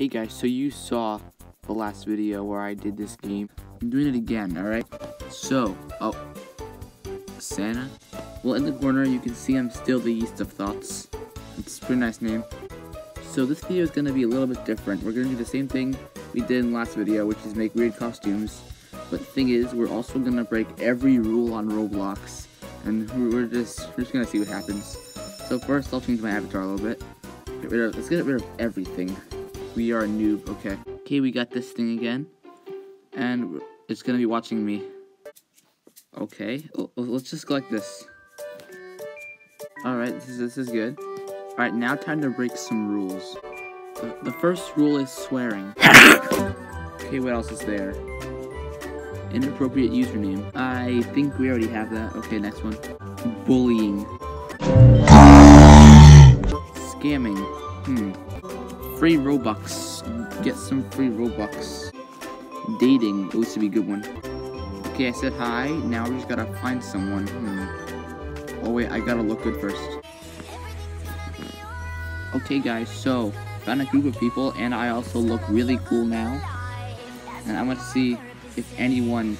Hey guys, so you saw the last video where I did this game. I'm doing it again, alright? So, oh, Santa? Well, in the corner, you can see I'm still the Yeast of Thoughts. It's a pretty nice name. So this video is going to be a little bit different. We're going to do the same thing we did in last video, which is make weird costumes. But the thing is, we're also going to break every rule on Roblox. And we're just, we're just going to see what happens. So first, I'll change my avatar a little bit. Get rid of, let's get rid of everything. We are a noob, okay. Okay, we got this thing again. And it's gonna be watching me. Okay, let's just like this. Alright, this is, this is good. Alright, now time to break some rules. The, the first rule is swearing. okay, what else is there? Inappropriate username. I think we already have that. Okay, next one. Bullying. Scamming. Hmm. Free Robux. Get some free Robux. Dating. This would be a good one. Okay, I said hi. Now we just gotta find someone. Hmm. Oh, wait, I gotta look good first. Okay, guys, so, found a group of people, and I also look really cool now. And I want to see if anyone,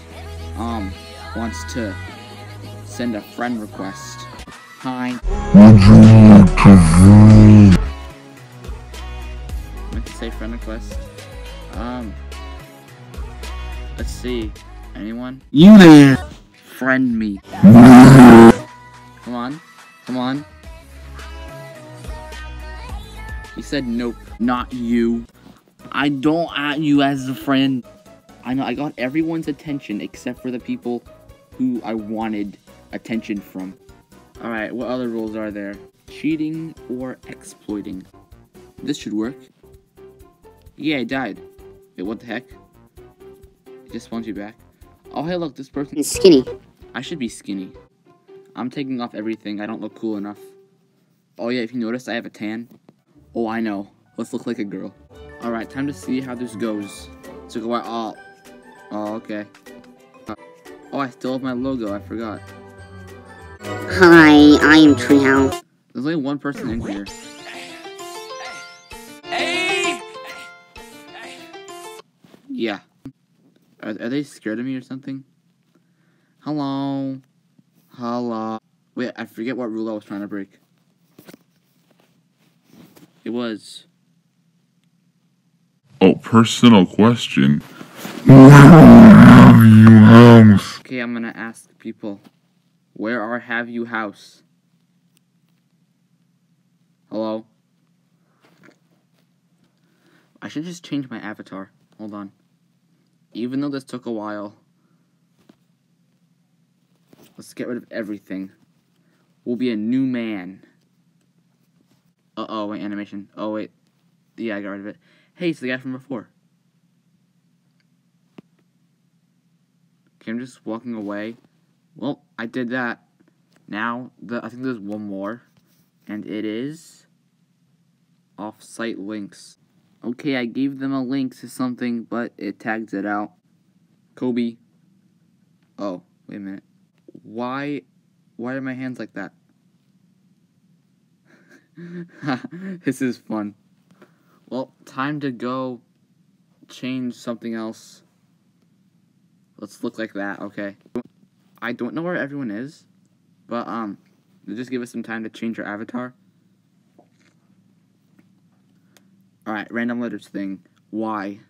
um, wants to send a friend request. Hi. Request. Um, let's see. Anyone? You there? Friend me. Come on. Come on. He said nope. Not you. I don't add you as a friend. I know I got everyone's attention except for the people who I wanted attention from. Alright, what other rules are there? Cheating or exploiting. This should work. Yeah, I died. Wait, what the heck? It just wants you back. Oh, hey, look, this person is skinny. I should be skinny. I'm taking off everything. I don't look cool enough. Oh, yeah, if you notice, I have a tan. Oh, I know. Let's look like a girl. Alright, time to see how this goes. So go out. Oh, oh okay. Uh, oh, I still have my logo. I forgot. Hi, I am Treehouse. There's only one person in here. Yeah. Are, are they scared of me or something? Hello? Hello? Wait, I forget what rule I was trying to break. It was... Oh, personal question. Where have you house? Okay, I'm gonna ask people. Where are have you house? Hello? I should just change my avatar. Hold on. Even though this took a while. Let's get rid of everything. We'll be a new man. Uh-oh, wait, animation. Oh, wait. Yeah, I got rid of it. Hey, it's the guy from before. Okay, I'm just walking away. Well, I did that. Now, the, I think there's one more. And it is... Off-site links. Okay, I gave them a link to something, but it tags it out. Kobe. Oh, wait a minute. Why, why are my hands like that? this is fun. Well, time to go change something else. Let's look like that, okay. I don't know where everyone is, but, um, just give us some time to change our avatar. Alright, random letters thing. Y.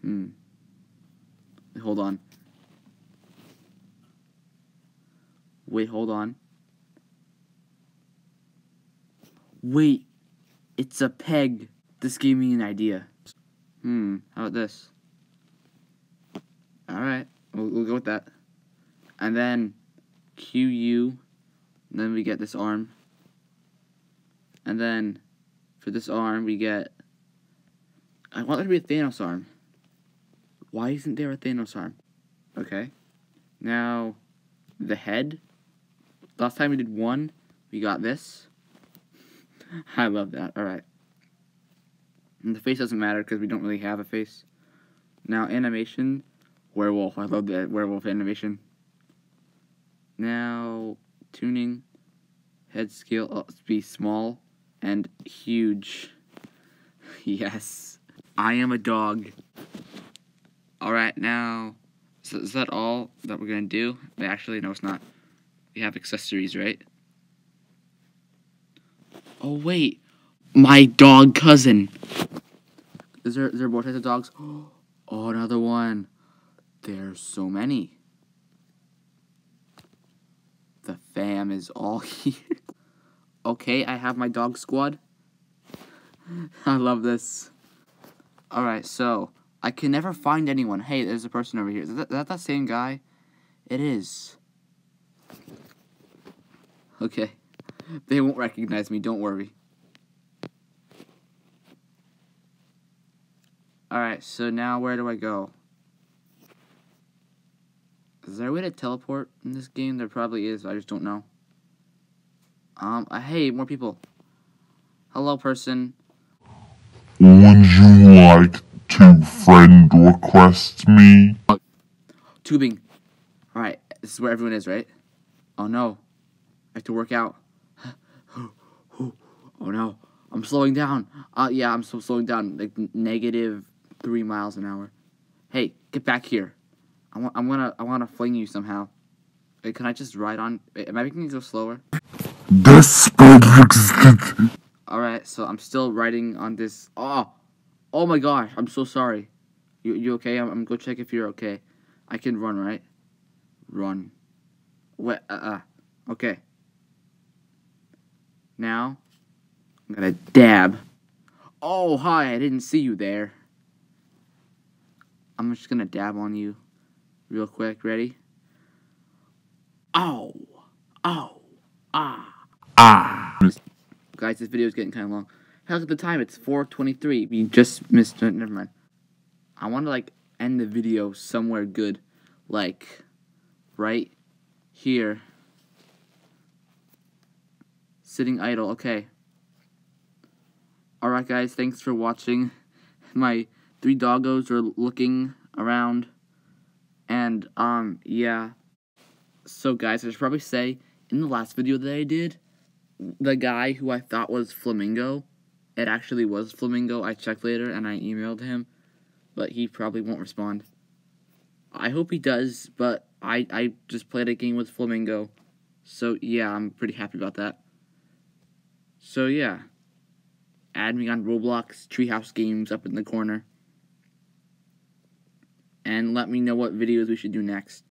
Hmm. Hold on. Wait, hold on. Wait, it's a peg. This gave me an idea. Hmm, how about this? Alright, we'll, we'll go with that. And then QU, then we get this arm. And then for this arm, we get... I want there to be a Thanos arm. Why isn't there a Thanos arm? Okay. Now, the head. Last time we did one, we got this. I love that. Alright. And the face doesn't matter because we don't really have a face. Now, animation. Werewolf. I love that werewolf animation. Now, tuning. Head scale. Oh, be small and huge. Yes. I am a dog. Alright, now, so is that all that we're gonna do? Actually, no, it's not. We have accessories, right? Oh, wait. My dog cousin. Is there, is there more types of dogs? Oh, another one. There's so many. The fam is all here. Okay, I have my dog squad. I love this. Alright, so, I can never find anyone. Hey, there's a person over here. Is that, that that same guy? It is. Okay. They won't recognize me, don't worry. Alright, so now where do I go? Is there a way to teleport in this game? There probably is, I just don't know. Um, uh, hey, more people. Hello, person. Would you like to friend request me? Tubing. Alright, this is where everyone is, right? Oh no. I have to work out. oh no. I'm slowing down. Uh, yeah, I'm so slowing down. Like, negative three miles an hour. Hey, get back here. I want, I'm gonna, I wanna fling you somehow. Wait, can I just ride on? Wait, am I making you go slower? Alright, so I'm still writing on this. Oh, oh my gosh, I'm so sorry. You, you okay? I'm, I'm go check if you're okay. I can run, right? Run. What? Uh, uh. Okay. Now, I'm gonna dab. Oh, hi, I didn't see you there. I'm just gonna dab on you real quick. Ready? Oh, oh, ah. Ah. Guys, this video is getting kind of long. Hell, at the time, it's 4.23. We just missed it. Never mind. I want to, like, end the video somewhere good. Like, right here. Sitting idle. Okay. Alright, guys. Thanks for watching. My three doggos are looking around. And, um, yeah. So, guys, I should probably say, in the last video that I did, the guy who I thought was Flamingo, it actually was Flamingo. I checked later and I emailed him, but he probably won't respond. I hope he does, but I, I just played a game with Flamingo. So, yeah, I'm pretty happy about that. So, yeah. Add me on Roblox Treehouse Games up in the corner. And let me know what videos we should do next.